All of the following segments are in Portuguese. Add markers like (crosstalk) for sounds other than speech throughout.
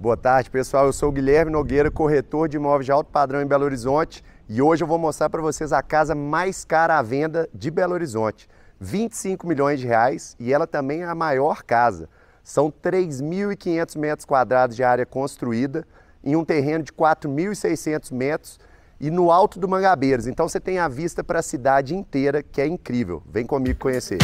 Boa tarde, pessoal. Eu sou o Guilherme Nogueira, corretor de imóveis de alto padrão em Belo Horizonte, e hoje eu vou mostrar para vocês a casa mais cara à venda de Belo Horizonte. 25 milhões de reais e ela também é a maior casa. São 3.500 metros quadrados de área construída em um terreno de 4.600 metros e no alto do Mangabeiros. Então você tem a vista para a cidade inteira, que é incrível. Vem comigo conhecer.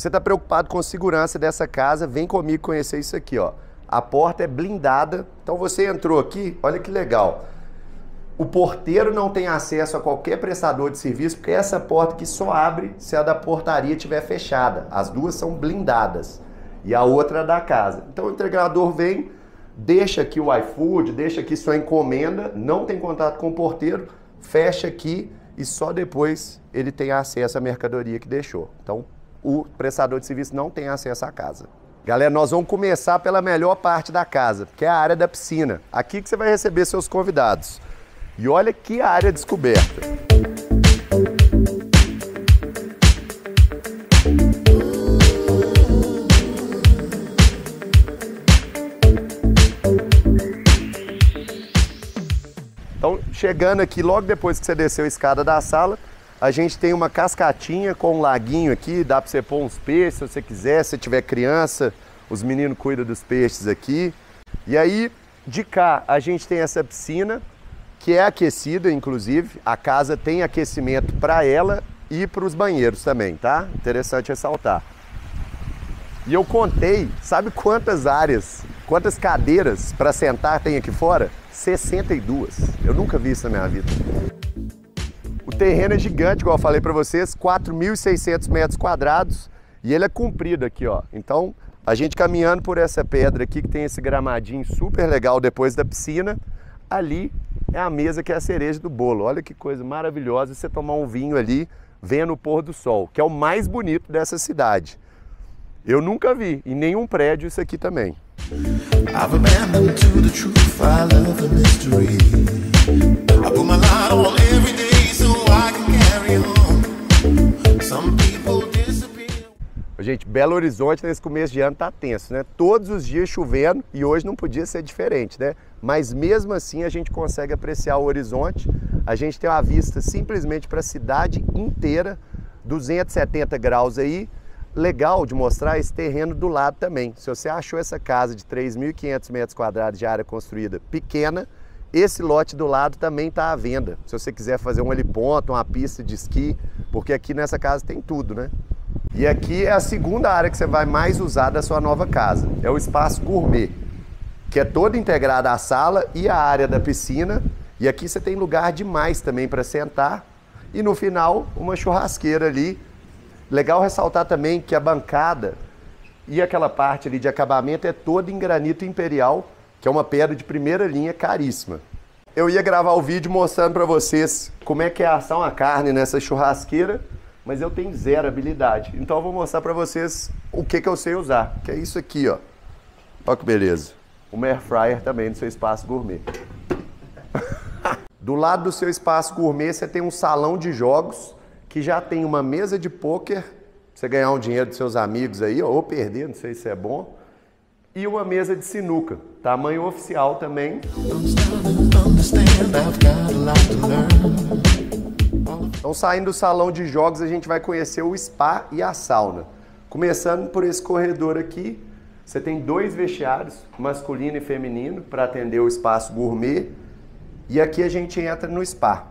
Você está preocupado com a segurança dessa casa, vem comigo conhecer isso aqui, ó. A porta é blindada, então você entrou aqui, olha que legal. O porteiro não tem acesso a qualquer prestador de serviço, porque essa porta que só abre se a da portaria estiver fechada. As duas são blindadas e a outra é da casa. Então o entregador vem, deixa aqui o iFood, deixa aqui sua encomenda, não tem contato com o porteiro, fecha aqui e só depois ele tem acesso à mercadoria que deixou. Então o prestador de serviço não tem acesso à casa. Galera, nós vamos começar pela melhor parte da casa, que é a área da piscina. Aqui que você vai receber seus convidados. E olha que área descoberta. Então, chegando aqui, logo depois que você desceu a escada da sala, a gente tem uma cascatinha com um laguinho aqui, dá para você pôr uns peixes se você quiser, se tiver criança, os meninos cuidam dos peixes aqui. E aí, de cá, a gente tem essa piscina, que é aquecida, inclusive. A casa tem aquecimento para ela e para os banheiros também, tá? Interessante ressaltar. E eu contei, sabe quantas áreas, quantas cadeiras para sentar tem aqui fora? 62. Eu nunca vi isso na minha vida. Terreno é gigante, igual eu falei para vocês, 4.600 metros quadrados e ele é comprido aqui, ó. Então, a gente caminhando por essa pedra aqui que tem esse gramadinho super legal depois da piscina, ali é a mesa que é a cereja do bolo. Olha que coisa maravilhosa você tomar um vinho ali vendo o pôr do sol, que é o mais bonito dessa cidade. Eu nunca vi em nenhum prédio isso aqui também. I've. Gente, Belo Horizonte nesse começo de ano tá tenso, né? Todos os dias chovendo e hoje não podia ser diferente, né? Mas mesmo assim a gente consegue apreciar o horizonte. A gente tem uma vista simplesmente para a cidade inteira, 270 graus aí. Legal de mostrar esse terreno do lado também. Se você achou essa casa de 3.500 metros quadrados de área construída pequena, esse lote do lado também está à venda. Se você quiser fazer um heliponto, uma pista de esqui, porque aqui nessa casa tem tudo, né? E aqui é a segunda área que você vai mais usar da sua nova casa. É o espaço gourmet, que é toda integrada à sala e à área da piscina. E aqui você tem lugar demais também para sentar. E no final, uma churrasqueira ali. Legal ressaltar também que a bancada e aquela parte ali de acabamento é toda em granito imperial que é uma pedra de primeira linha caríssima. Eu ia gravar o vídeo mostrando para vocês como é que é assar uma carne nessa churrasqueira, mas eu tenho zero habilidade. Então eu vou mostrar para vocês o que, que eu sei usar, que é isso aqui, ó. Olha que beleza. Uma air fryer também no seu espaço gourmet. (laughs) do lado do seu espaço gourmet, você tem um salão de jogos que já tem uma mesa de pôquer, você ganhar um dinheiro dos seus amigos aí, ou perder, não sei se é bom e uma mesa de sinuca, tamanho oficial também. Então, saindo do salão de jogos, a gente vai conhecer o spa e a sauna. Começando por esse corredor aqui, você tem dois vestiários, masculino e feminino, para atender o espaço gourmet. E aqui a gente entra no spa.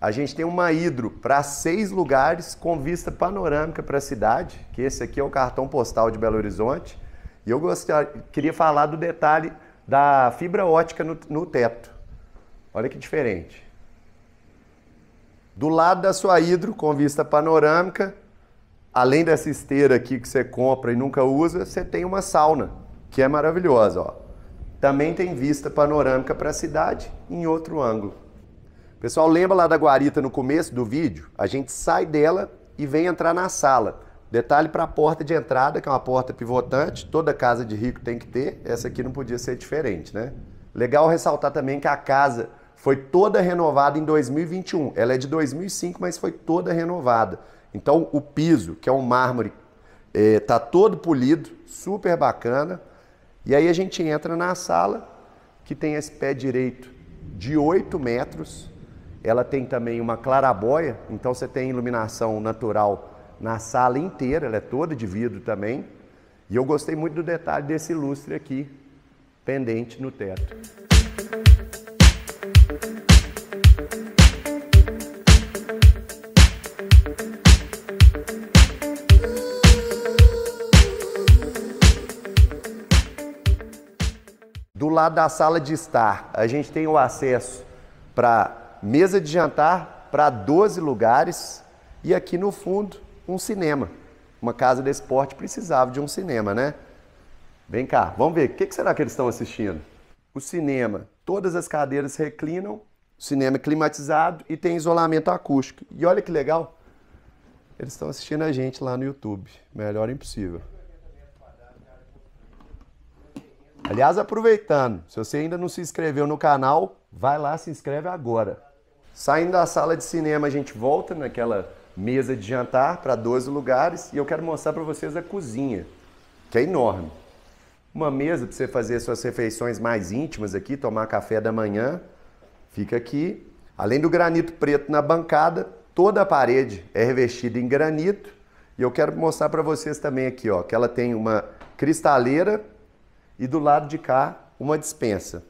A gente tem uma hidro para seis lugares com vista panorâmica para a cidade, que esse aqui é o cartão postal de Belo Horizonte. E eu gostar, queria falar do detalhe da fibra ótica no, no teto. Olha que diferente. Do lado da sua hidro, com vista panorâmica, além dessa esteira aqui que você compra e nunca usa, você tem uma sauna, que é maravilhosa. Ó. Também tem vista panorâmica para a cidade em outro ângulo. Pessoal, lembra lá da guarita no começo do vídeo? A gente sai dela e vem entrar na sala. Detalhe para a porta de entrada, que é uma porta pivotante, toda casa de rico tem que ter, essa aqui não podia ser diferente, né? Legal ressaltar também que a casa foi toda renovada em 2021. Ela é de 2005, mas foi toda renovada. Então o piso, que é um mármore, é, tá todo polido, super bacana. E aí a gente entra na sala, que tem esse pé direito de 8 metros. Ela tem também uma clarabóia, então você tem iluminação natural na sala inteira, ela é toda de vidro também. E eu gostei muito do detalhe desse lustre aqui, pendente no teto. Do lado da sala de estar, a gente tem o acesso para mesa de jantar para 12 lugares e aqui no fundo um cinema. Uma casa de esporte precisava de um cinema, né? Vem cá, vamos ver, o que será que eles estão assistindo? O cinema, todas as cadeiras reclinam, o cinema é climatizado e tem isolamento acústico. E olha que legal, eles estão assistindo a gente lá no YouTube. Melhor impossível. Aliás, aproveitando, se você ainda não se inscreveu no canal, vai lá, se inscreve agora. Saindo da sala de cinema, a gente volta naquela mesa de jantar para 12 lugares e eu quero mostrar para vocês a cozinha, que é enorme. Uma mesa para você fazer suas refeições mais íntimas aqui, tomar café da manhã, fica aqui. Além do granito preto na bancada, toda a parede é revestida em granito. E eu quero mostrar para vocês também aqui, ó, que ela tem uma cristaleira e do lado de cá uma dispensa.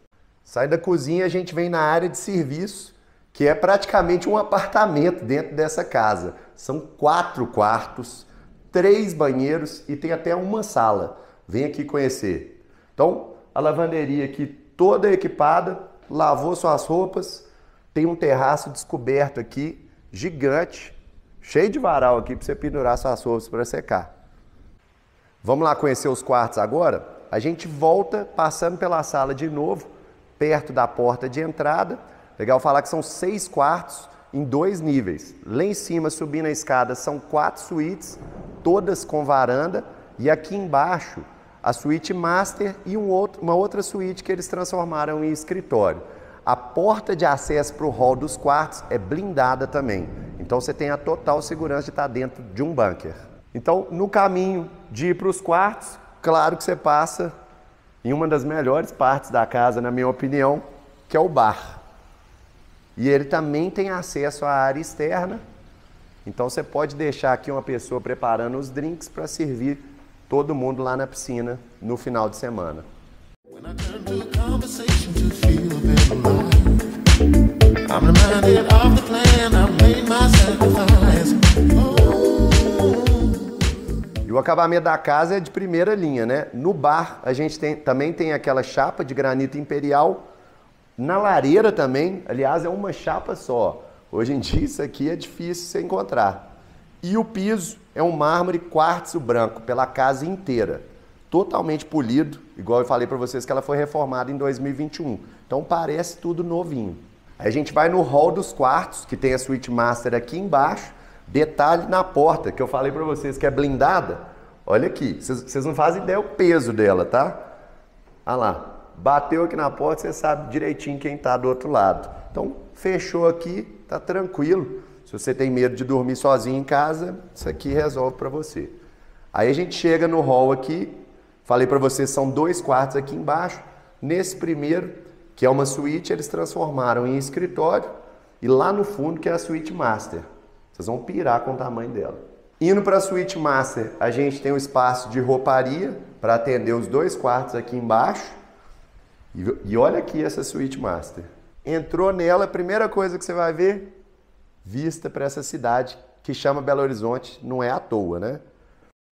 Sai da cozinha, a gente vem na área de serviço, que é praticamente um apartamento dentro dessa casa. São quatro quartos, três banheiros e tem até uma sala. Vem aqui conhecer. Então, a lavanderia aqui toda equipada, lavou suas roupas, tem um terraço descoberto aqui, gigante, cheio de varal aqui para você pendurar suas roupas para secar. Vamos lá conhecer os quartos agora? A gente volta passando pela sala de novo, perto da porta de entrada Legal falar que são seis quartos em dois níveis. Lá em cima, subindo a escada, são quatro suítes, todas com varanda. E aqui embaixo, a suíte master e um outro, uma outra suíte que eles transformaram em escritório. A porta de acesso para o hall dos quartos é blindada também. Então você tem a total segurança de estar dentro de um bunker. Então, no caminho de ir para os quartos, claro que você passa em uma das melhores partes da casa, na minha opinião, que é o bar. E ele também tem acesso à área externa. Então você pode deixar aqui uma pessoa preparando os drinks para servir todo mundo lá na piscina no final de semana. E o acabamento da casa é de primeira linha, né? No bar a gente tem, também tem aquela chapa de granito imperial na lareira também, aliás, é uma chapa só. Hoje em dia isso aqui é difícil você encontrar. E o piso é um mármore quartzo branco pela casa inteira, totalmente polido, igual eu falei para vocês que ela foi reformada em 2021. Então parece tudo novinho. Aí a gente vai no hall dos quartos, que tem a suíte master aqui embaixo. Detalhe na porta, que eu falei para vocês que é blindada. Olha aqui, vocês não fazem ideia o peso dela, tá? Olha lá, bateu aqui na porta, você sabe direitinho quem está do outro lado. Então, fechou aqui, tá tranquilo. Se você tem medo de dormir sozinho em casa, isso aqui resolve para você. Aí a gente chega no hall aqui, falei para vocês, são dois quartos aqui embaixo. Nesse primeiro, que é uma suíte, eles transformaram em escritório. E lá no fundo, que é a suíte master. Vocês vão pirar com o tamanho dela. Indo para a suíte master, a gente tem o um espaço de rouparia para atender os dois quartos aqui embaixo. E, e olha aqui essa suíte master. Entrou nela, a primeira coisa que você vai ver, vista para essa cidade que chama Belo Horizonte, não é à toa, né?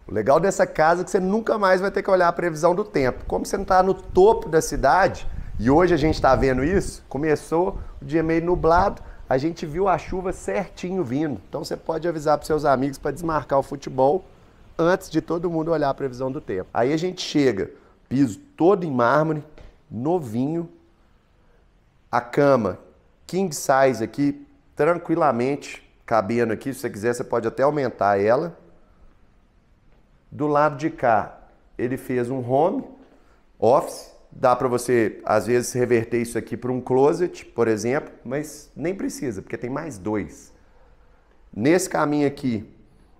O legal dessa casa é que você nunca mais vai ter que olhar a previsão do tempo. Como você não está no topo da cidade, e hoje a gente está vendo isso, começou o dia meio nublado, a gente viu a chuva certinho vindo. Então você pode avisar para seus amigos para desmarcar o futebol antes de todo mundo olhar a previsão do tempo. Aí a gente chega, piso todo em mármore, novinho. A cama king size aqui, tranquilamente cabendo aqui. Se você quiser, você pode até aumentar ela. Do lado de cá, ele fez um home office. Dá para você, às vezes, reverter isso aqui para um closet, por exemplo, mas nem precisa, porque tem mais dois. Nesse caminho aqui,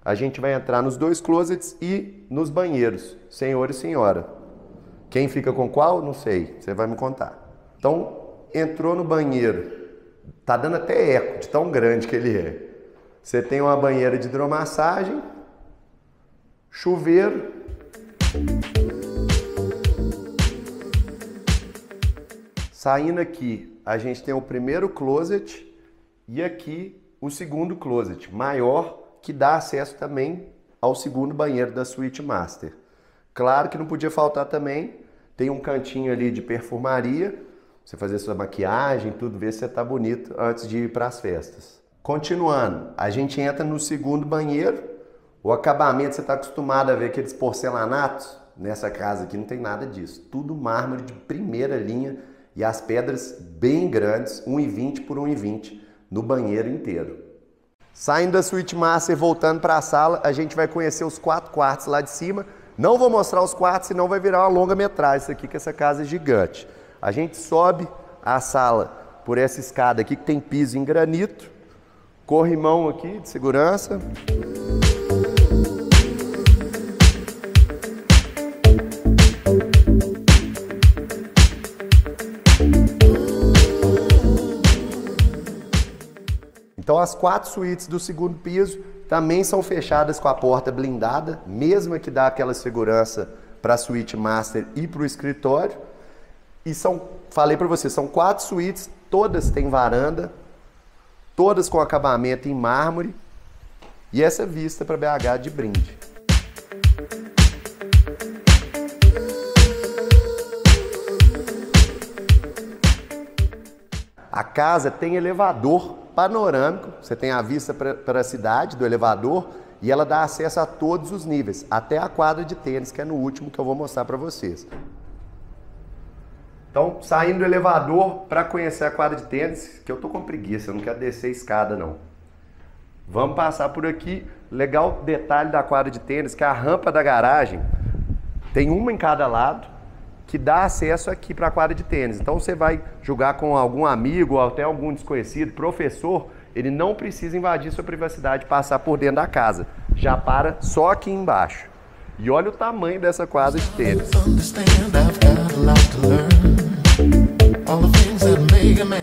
a gente vai entrar nos dois closets e nos banheiros, senhor e senhora. Quem fica com qual? Não sei, você vai me contar. Então, entrou no banheiro, tá dando até eco de tão grande que ele é. Você tem uma banheira de hidromassagem, chuveiro, Saindo aqui, a gente tem o primeiro closet e aqui o segundo closet, maior, que dá acesso também ao segundo banheiro da suíte master. Claro que não podia faltar também, tem um cantinho ali de perfumaria, você fazer sua maquiagem, tudo, ver se você tá bonito antes de ir para as festas. Continuando, a gente entra no segundo banheiro, o acabamento você está acostumado a ver aqueles porcelanatos, nessa casa aqui não tem nada disso, tudo mármore de primeira linha, e as pedras bem grandes, 1,20 por 1,20 no banheiro inteiro. Saindo da suíte master e voltando para a sala, a gente vai conhecer os quatro quartos lá de cima. Não vou mostrar os quartos, senão vai virar uma longa metragem isso aqui, que essa casa é gigante. A gente sobe a sala por essa escada aqui que tem piso em granito, corrimão aqui de segurança. Então as quatro suítes do segundo piso também são fechadas com a porta blindada, mesmo que dá aquela segurança para a suíte master e para o escritório. E são, falei para você, são quatro suítes, todas têm varanda, todas com acabamento em mármore e essa vista para BH de brinde. A casa tem elevador panorâmico, você tem a vista para a cidade do elevador e ela dá acesso a todos os níveis, até a quadra de tênis, que é no último que eu vou mostrar para vocês. Então, saindo do elevador para conhecer a quadra de tênis, que eu tô com preguiça, eu não quero descer a escada não. Vamos passar por aqui. Legal detalhe da quadra de tênis, que a rampa da garagem tem uma em cada lado que dá acesso aqui para a quadra de tênis. Então você vai jogar com algum amigo ou até algum desconhecido, professor, ele não precisa invadir sua privacidade, passar por dentro da casa. Já para só aqui embaixo. E olha o tamanho dessa quadra de tênis.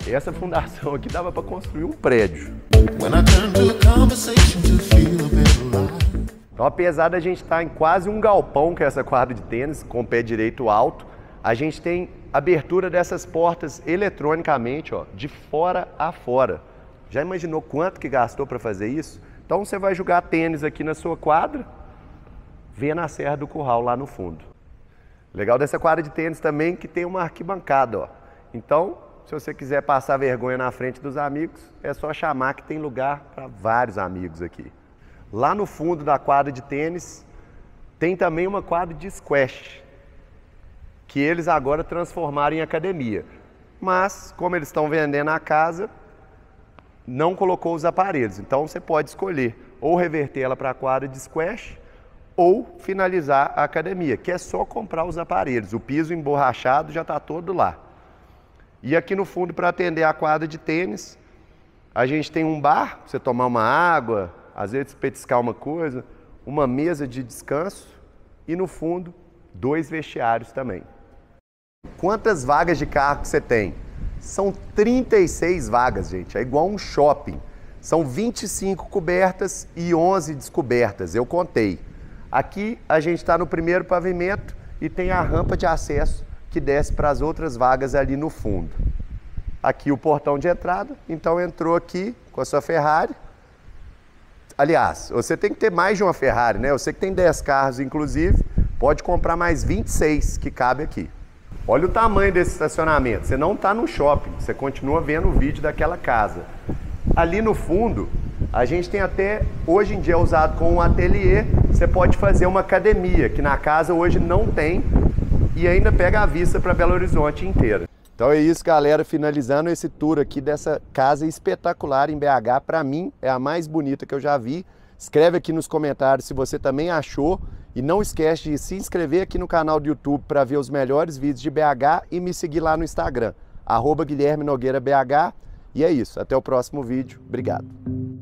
Essa fundação aqui dava para construir um prédio. Então, apesar da gente estar em quase um galpão que essa quadra de tênis, com o pé direito alto, a gente tem abertura dessas portas eletronicamente, ó, de fora a fora. Já imaginou quanto que gastou para fazer isso? Então você vai jogar tênis aqui na sua quadra, vendo a Serra do Curral lá no fundo. Legal dessa quadra de tênis também que tem uma arquibancada, ó. Então, se você quiser passar vergonha na frente dos amigos, é só chamar que tem lugar para vários amigos aqui. Lá no fundo da quadra de tênis tem também uma quadra de squash que eles agora transformaram em academia. Mas, como eles estão vendendo a casa, não colocou os aparelhos. Então você pode escolher ou reverter ela para a quadra de squash ou finalizar a academia, que é só comprar os aparelhos. O piso emborrachado já está todo lá. E aqui no fundo, para atender a quadra de tênis, a gente tem um bar, você tomar uma água, às vezes petiscar uma coisa, uma mesa de descanso e no fundo, dois vestiários também. Quantas vagas de carro que você tem? São 36 vagas, gente. É igual um shopping. São 25 cobertas e 11 descobertas, eu contei. Aqui a gente está no primeiro pavimento e tem a rampa de acesso que desce para as outras vagas ali no fundo. Aqui o portão de entrada, então entrou aqui com a sua Ferrari. Aliás, você tem que ter mais de uma Ferrari, né? Sei que tem 10 carros, inclusive, pode comprar mais 26 que cabe aqui. Olha o tamanho desse estacionamento. Você não está no shopping, você continua vendo o vídeo daquela casa. Ali no fundo, a gente tem até, hoje em dia é usado como um ateliê, você pode fazer uma academia, que na casa hoje não tem, e ainda pega a vista para Belo Horizonte inteira. Então é isso, galera, finalizando esse tour aqui dessa casa espetacular em BH, para mim é a mais bonita que eu já vi. Escreve aqui nos comentários se você também achou e não esquece de se inscrever aqui no canal do YouTube para ver os melhores vídeos de BH e me seguir lá no Instagram, arroba Guilherme Nogueira BH. E é isso, até o próximo vídeo. Obrigado.